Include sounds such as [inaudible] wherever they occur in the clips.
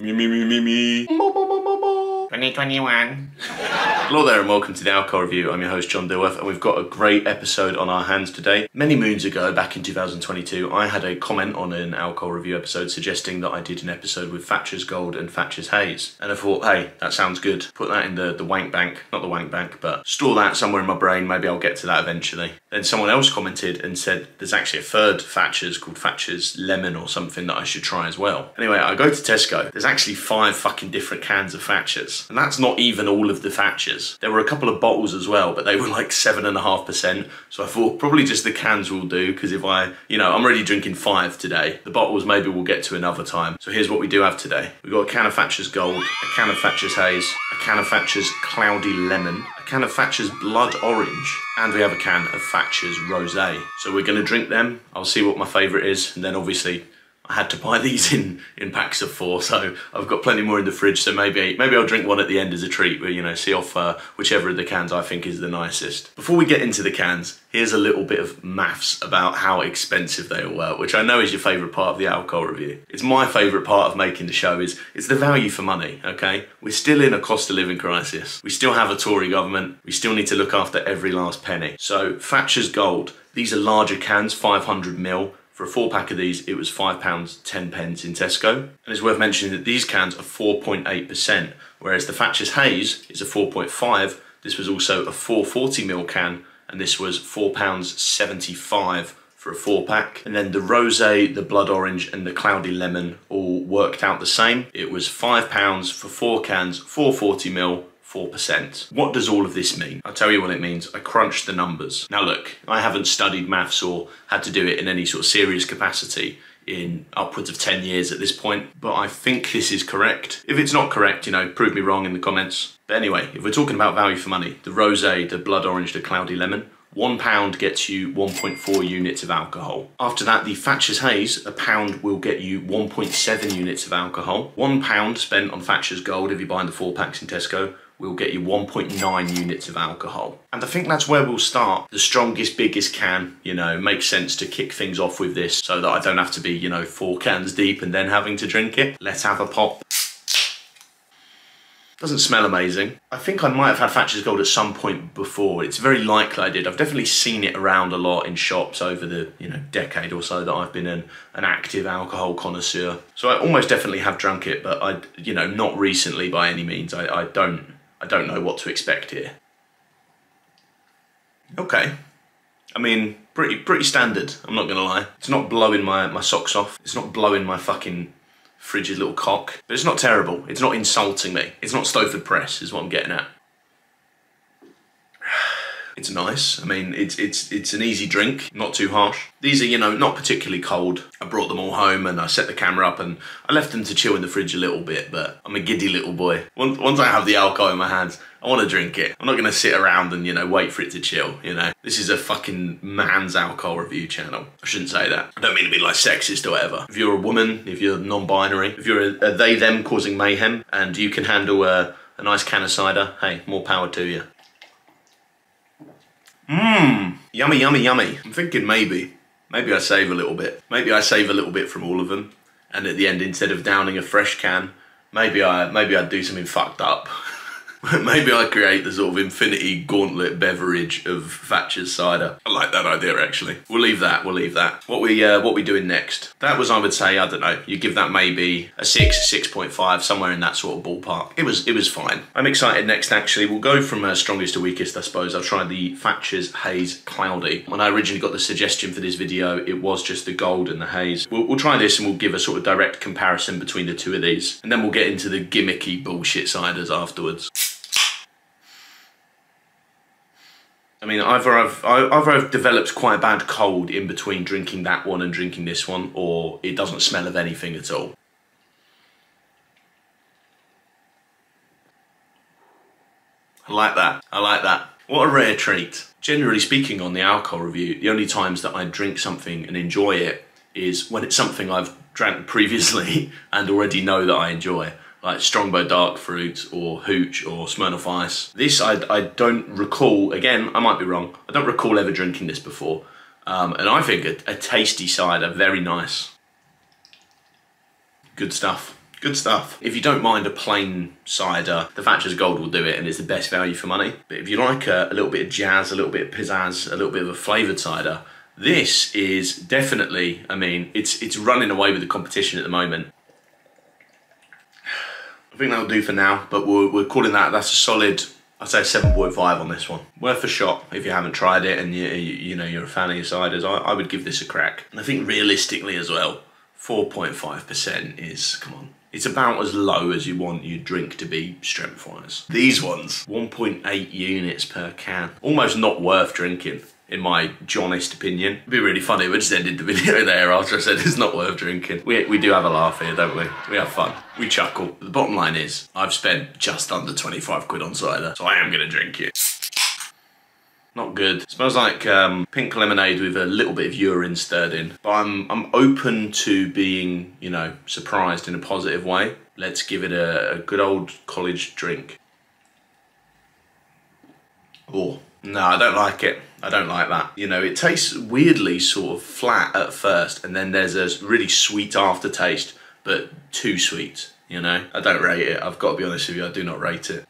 Me, me, me, me, me. 2021. Hello there and welcome to the Alcohol Review. I'm your host John Dilworth and we've got a great episode on our hands today. Many moons ago, back in 2022, I had a comment on an Alcohol Review episode suggesting that I did an episode with Thatcher's Gold and Thatcher's Haze. And I thought, hey, that sounds good. Put that in the, the wank bank, not the wank bank, but store that somewhere in my brain. Maybe I'll get to that eventually. Then someone else commented and said there's actually a third Thatcher's called Thatcher's Lemon or something that I should try as well. Anyway, I go to Tesco. There's actually five fucking different cans of Thatcher's. And that's not even all of the Thatcher's. There were a couple of bottles as well, but they were like seven and a half percent. So I thought probably just the cans will do because if I, you know, I'm already drinking five today. The bottles maybe we'll get to another time. So here's what we do have today. We've got a can of Thatcher's Gold, a can of Thatcher's Haze, a can of Thatcher's Cloudy Lemon, a can of Thatcher's Blood Orange, and we have a can of Thatcher's Rosé. So we're going to drink them. I'll see what my favourite is, and then obviously I had to buy [laughs] these in in packs of four, so I've got plenty more in the fridge. So maybe maybe I'll drink one at the end as a treat. But you know, see off uh, whichever of the cans I think is the nicest. Before we get into the cans, here's a little bit of maths about how expensive they all were, which I know is your favourite part of the alcohol review. It's my favourite part of making the show is it's the value for money. Okay, we're still in a cost of living crisis. We still have a Tory government. We still need to look after every last penny. So Thatcher's Gold. These are larger cans, 500 mil. For a four pack of these, it was £5, 10 pence in Tesco. And it's worth mentioning that these cans are 4.8%, whereas the Thatcher's Haze is a 4.5. This was also a 440ml can, and this was £4.75 for a four pack. And then the rosé, the blood orange, and the cloudy lemon all worked out the same. It was £5 for four cans, 440ml, 4%. What does all of this mean? I'll tell you what it means. I crunched the numbers. Now look, I haven't studied maths or had to do it in any sort of serious capacity in upwards of 10 years at this point, but I think this is correct. If it's not correct, you know, prove me wrong in the comments. But anyway, if we're talking about value for money, the rosé, the blood orange, the cloudy lemon, one pound gets you 1.4 units of alcohol. After that, the Thatcher's Haze, a pound will get you 1.7 units of alcohol. One pound spent on Thatcher's Gold if you're buying the four packs in Tesco will get you 1.9 units of alcohol. And I think that's where we'll start. The strongest, biggest can, you know, makes sense to kick things off with this so that I don't have to be, you know, four cans deep and then having to drink it. Let's have a pop. Doesn't smell amazing. I think I might have had Thatcher's Gold at some point before. It's very likely I did. I've definitely seen it around a lot in shops over the you know decade or so that I've been an, an active alcohol connoisseur. So I almost definitely have drunk it, but I you know not recently by any means. I, I don't I don't know what to expect here. Okay. I mean, pretty pretty standard, I'm not gonna lie. It's not blowing my, my socks off. It's not blowing my fucking frigid little cock. But it's not terrible. It's not insulting me. It's not Stowford Press is what I'm getting at. It's nice. I mean, it's it's it's an easy drink, not too harsh. These are, you know, not particularly cold. I brought them all home and I set the camera up and I left them to chill in the fridge a little bit, but I'm a giddy little boy. Once, once I have the alcohol in my hands, I want to drink it. I'm not going to sit around and, you know, wait for it to chill, you know. This is a fucking man's alcohol review channel. I shouldn't say that. I don't mean to be like sexist or whatever. If you're a woman, if you're non-binary, if you're a, a they, them causing mayhem and you can handle a, a nice can of cider, hey, more power to you. Mmm, yummy, yummy, yummy. I'm thinking maybe, maybe I save a little bit. Maybe I save a little bit from all of them. And at the end, instead of downing a fresh can, maybe I maybe I'd do something fucked up. [laughs] [laughs] maybe I create the sort of infinity gauntlet beverage of Thatcher's cider. I like that idea actually. We'll leave that, we'll leave that. What we uh, what we doing next? That was I would say, I don't know, you give that maybe a six, 6.5, somewhere in that sort of ballpark. It was it was fine. I'm excited next actually. We'll go from uh, strongest to weakest I suppose. I'll try the Thatcher's Haze Cloudy. When I originally got the suggestion for this video, it was just the gold and the haze. We'll, we'll try this and we'll give a sort of direct comparison between the two of these. And then we'll get into the gimmicky bullshit ciders afterwards. I mean, either I've either I've developed quite a bad cold in between drinking that one and drinking this one, or it doesn't smell of anything at all. I like that. I like that. What a rare treat. Generally speaking on the alcohol review, the only times that I drink something and enjoy it is when it's something I've drank previously [laughs] and already know that I enjoy like Strongbow Dark Fruit or Hooch or Smirnoff Ice. This I, I don't recall, again, I might be wrong, I don't recall ever drinking this before. Um, and I think a, a tasty cider, very nice. Good stuff. Good stuff. If you don't mind a plain cider, the Thatcher's Gold will do it and it's the best value for money. But if you like a, a little bit of jazz, a little bit of pizzazz, a little bit of a flavoured cider, this is definitely, I mean, it's it's running away with the competition at the moment. I think that'll do for now, but we're, we're calling that, that's a solid, I'd say 7.5 on this one. Worth a shot if you haven't tried it and you, you, you know, you're a fan of your ciders, I, I would give this a crack. And I think realistically as well, 4.5% is, come on, it's about as low as you want your drink to be strength-wise. These ones, 1.8 units per can. Almost not worth drinking in my honest opinion. It'd be really funny, we just ended the video [laughs] there after I said it's not worth drinking. We, we do have a laugh here, don't we? We have fun. We chuckle. The bottom line is, I've spent just under 25 quid on cider, so I am gonna drink it. Not good. smells like um, pink lemonade with a little bit of urine stirred in. But I'm, I'm open to being, you know, surprised in a positive way. Let's give it a, a good old college drink. Oh, no, I don't like it. I don't like that. You know, it tastes weirdly sort of flat at first, and then there's a really sweet aftertaste, but too sweet, you know? I don't rate it. I've got to be honest with you, I do not rate it.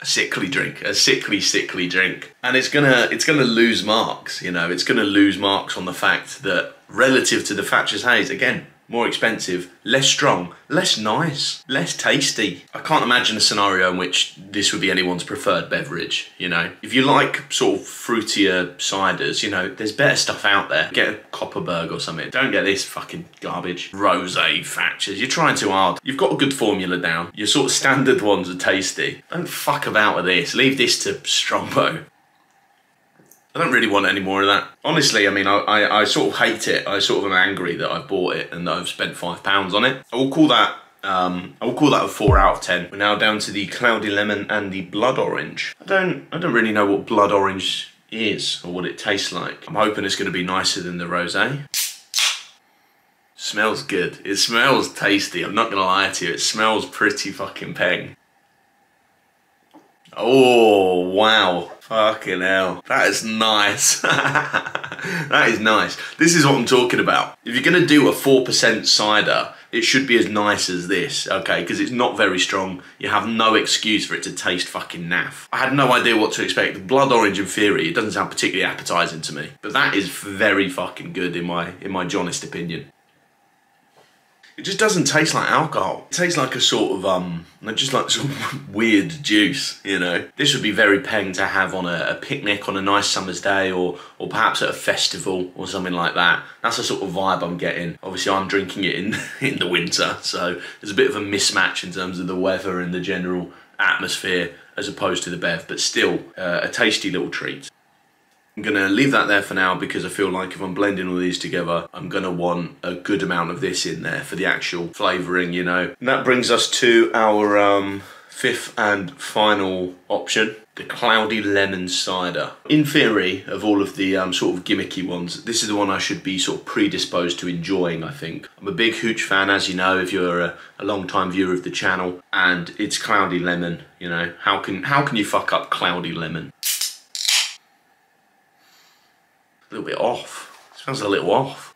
A sickly drink, a sickly, sickly drink. And it's gonna, it's gonna lose marks, you know? It's gonna lose marks on the fact that relative to the Thatcher's Haze, again, more expensive, less strong, less nice, less tasty. I can't imagine a scenario in which this would be anyone's preferred beverage, you know? If you like sort of fruitier ciders, you know, there's better stuff out there. Get a Kopparberg or something. Don't get this fucking garbage. Rosé Thatchers. You're trying too hard. You've got a good formula down. Your sort of standard ones are tasty. Don't fuck about with this. Leave this to Strongbow. I don't really want any more of that. Honestly, I mean, I, I, I, sort of hate it. I sort of am angry that I've bought it and that I've spent five pounds on it. I will call that um, I will call that a four out of ten. We're now down to the cloudy lemon and the blood orange. I don't I don't really know what blood orange is or what it tastes like. I'm hoping it's going to be nicer than the rosé. Smells good. It smells tasty. I'm not going to lie to you. It smells pretty fucking peng. Oh, wow. Fucking hell. That is nice. [laughs] that is nice. This is what I'm talking about. If you're going to do a 4% cider, it should be as nice as this, okay? Because it's not very strong. You have no excuse for it to taste fucking naff. I had no idea what to expect. Blood orange in theory, it doesn't sound particularly appetizing to me. But that is very fucking good in my, in my honest opinion. It just doesn't taste like alcohol. It tastes like a sort of, um, just like some [laughs] weird juice, you know? This would be very peng to have on a, a, picnic on a nice summer's day or, or perhaps at a festival or something like that. That's the sort of vibe I'm getting. Obviously, I'm drinking it in, [laughs] in the winter, so there's a bit of a mismatch in terms of the weather and the general atmosphere as opposed to the bev, but still uh, a tasty little treat. I'm gonna leave that there for now because I feel like if I'm blending all these together, I'm gonna want a good amount of this in there for the actual flavouring, you know. And that brings us to our um, fifth and final option, the cloudy lemon cider. In theory, of all of the um, sort of gimmicky ones, this is the one I should be sort of predisposed to enjoying, I think. I'm a big Hooch fan, as you know, if you're a, a long-time viewer of the channel, and it's cloudy lemon, you know. How can, how can you fuck up cloudy lemon? A little bit off. It smells a little off.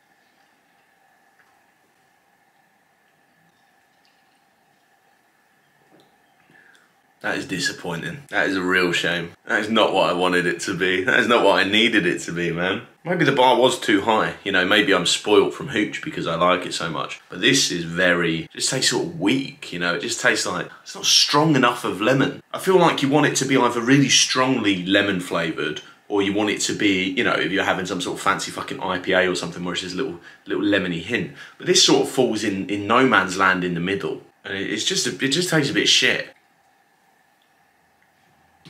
That is disappointing. That is a real shame. That is not what I wanted it to be. That is not what I needed it to be, man. Maybe the bar was too high. You know, maybe I'm spoilt from Hooch because I like it so much. But this is very, just tastes sort of weak, you know? It just tastes like, it's not strong enough of lemon. I feel like you want it to be either really strongly lemon flavoured or you want it to be, you know, if you're having some sort of fancy fucking IPA or something where it's just a little, little lemony hint. But this sort of falls in, in no man's land in the middle. And it's just, a, it just tastes a bit shit.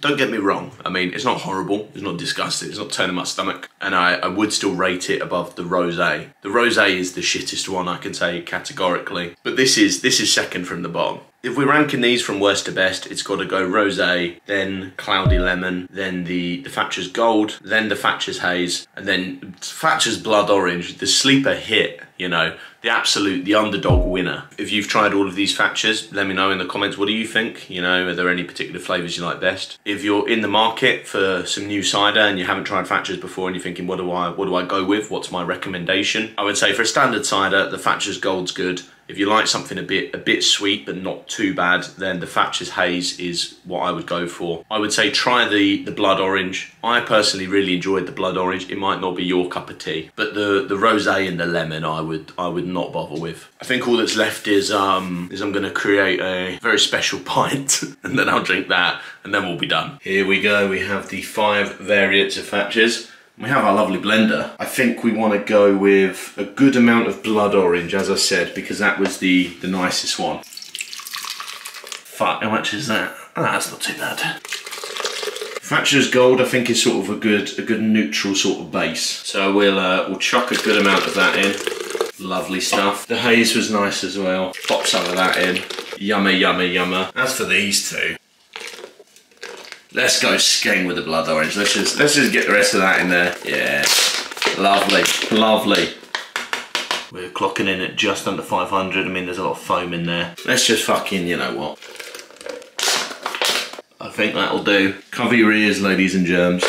Don't get me wrong, I mean, it's not horrible, it's not disgusting, it's not turning my stomach, and I, I would still rate it above the Rosé. The Rosé is the shittest one, I can say categorically, but this is, this is second from the bottom if we're ranking these from worst to best, it's got to go rosé, then cloudy lemon, then the, the Thatcher's Gold, then the Thatcher's Haze, and then Thatcher's Blood Orange, the sleeper hit, you know, the absolute, the underdog winner. If you've tried all of these Thatchers, let me know in the comments, what do you think? You know, are there any particular flavours you like best? If you're in the market for some new cider and you haven't tried Thatchers before and you're thinking, what do I, what do I go with? What's my recommendation? I would say for a standard cider, the Thatcher's Gold's good If you like something a bit a bit sweet but not too bad, then the Thatcher's Haze is what I would go for. I would say try the, the blood orange. I personally really enjoyed the blood orange. It might not be your cup of tea, but the, the rosé and the lemon I would I would not bother with. I think all that's left is um is I'm gonna create a very special [laughs] pint and then I'll drink that and then we'll be done. Here we go, we have the five variants of Thatcher's. We have our lovely blender. I think we want to go with a good amount of blood orange, as I said, because that was the, the nicest one. Fuck, how much is that? Oh, that's not too bad. Thatcher's Gold, I think, is sort of a good a good neutral sort of base. So we'll uh, we'll chuck a good amount of that in. Lovely stuff. The haze was nice as well. Pop some of that in. Yummy, yummy, yummer. As for these two, Let's go skeng with the blood orange. Let's just let's just get the rest of that in there. Yeah. Lovely. Lovely. We're clocking in at just under 500. I mean, there's a lot of foam in there. Let's just fucking, you know what. I think that'll do. Cover your ears, ladies and germs.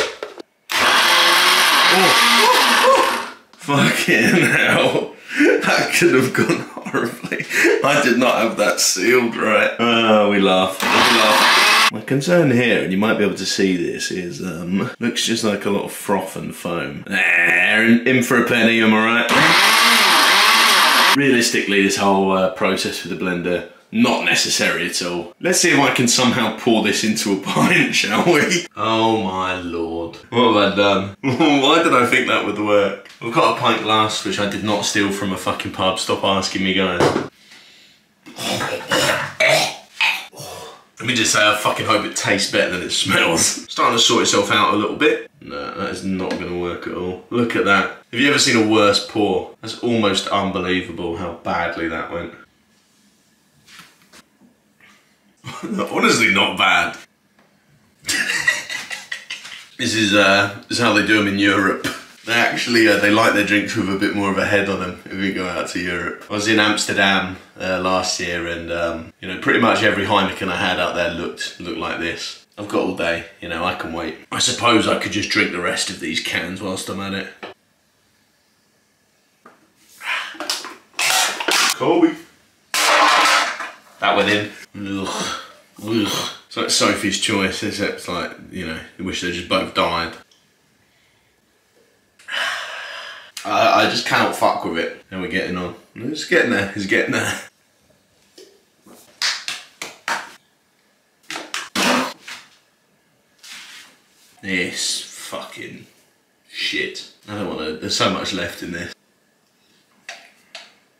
Oh. Fucking hell. That could have gone [laughs] horribly. I did not have that sealed right. Oh, we laugh. We laugh. My concern here, and you might be able to see this, is um, looks just like a lot of froth and foam. in, in for a penny, am I right? Realistically, this whole uh, process with the blender, not necessary at all. Let's see if I can somehow pour this into a [laughs] pint, shall we? Oh my lord. What have I done? [laughs] Why did I think that would work? I've got a pint glass, which I did not steal from a fucking pub. Stop asking me, guys. Let me just say, I fucking hope it tastes better than it smells. [laughs] Starting to sort itself out a little bit. No, that is not gonna work at all. Look at that. Have you ever seen a worse pour? That's almost unbelievable how badly that went. [laughs] Honestly, not bad. [laughs] this is uh, this is how they do them in Europe. They actually uh, they like their drinks with a bit more of a head on them if we go out to Europe. I was in Amsterdam uh, last year and um, you know pretty much every Heineken I had out there looked looked like this. I've got all day, you know, I can wait. I suppose I could just drink the rest of these cans whilst I'm at it. Colby. That went in. Ugh. Ugh. It's like Sophie's choice, except like, you know, I wish they just both died. I, I just cannot fuck with it. And we're getting on. It's getting there, it's getting there. This fucking shit. I don't want to, there's so much left in this.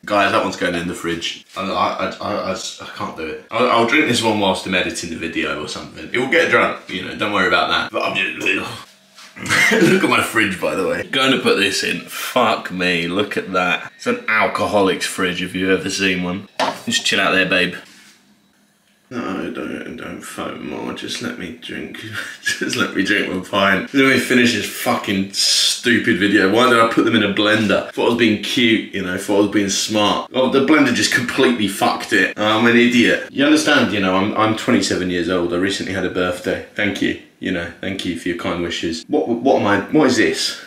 Guys, that one's going in the fridge. I, I, I, I, I can't do it. I'll, I'll, drink this one whilst I'm editing the video or something. It will get drunk, you know, don't worry about that. But I'm just. [laughs] look at my fridge, by the way. Going to put this in. Fuck me, look at that. It's an alcoholic's fridge, if you've ever seen one. Just chill out there, babe. No, don't, don't foam more. Just let me drink. [laughs] Just let me drink one pint. Let me finish this fucking stupid video. Why did I put them in a blender? Thought I was being cute, you know, thought I was being smart. Oh, the blender just completely fucked it. I'm an idiot. You understand, you know, I'm, I'm 27 years old. I recently had a birthday. Thank you you know, thank you for your kind wishes. What, what am I, what is this? [laughs]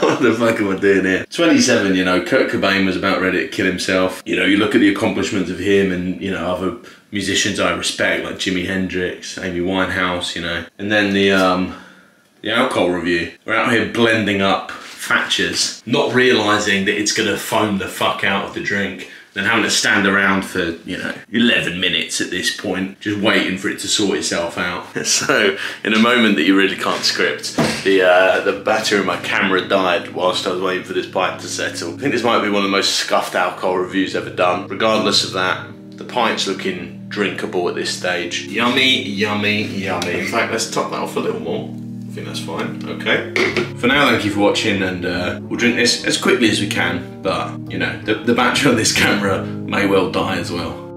what the fuck am I doing here? 27, you know, Kurt Cobain was about ready to kill himself. You know, you look at the accomplishments of him and, you know, other musicians I respect, like Jimi Hendrix, Amy Winehouse, you know. And then the, um, the alcohol review. We're out here blending up Thatchers, not realising that it's gonna foam the fuck out of the drink than having to stand around for, you know, 11 minutes at this point, just waiting for it to sort itself out. [laughs] so, in a moment that you really can't script, the uh, the battery in my camera died whilst I was waiting for this pipe to settle. I think this might be one of the most scuffed alcohol reviews ever done. Regardless of that, the pint's looking drinkable at this stage. Yummy, yummy, yummy. In fact, let's top that off a little more think that's fine. Okay. For now, thank you for watching, and uh, we'll drink this as quickly as we can. But you know, the, the battery on this camera may well die as well.